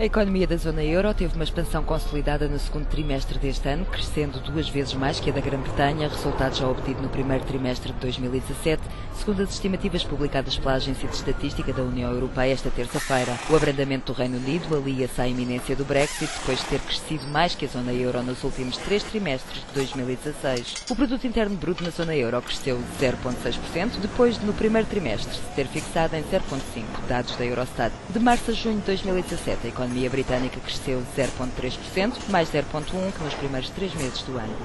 A economia da zona euro teve uma expansão consolidada no segundo trimestre deste ano, crescendo duas vezes mais que a da Grã-Bretanha, resultado já obtido no primeiro trimestre de 2017, segundo as estimativas publicadas pela Agência de Estatística da União Europeia esta terça-feira. O abrandamento do Reino Unido alia-se à iminência do Brexit, depois de ter crescido mais que a zona euro nos últimos três trimestres de 2016. O produto interno bruto na zona euro cresceu 0,6%, depois de no primeiro trimestre se ter fixado em 0,5%, dados da Eurostat. De março a junho de 2017, a economia economia britânica cresceu 0,3%, mais 0,1% que nos primeiros três meses do ano.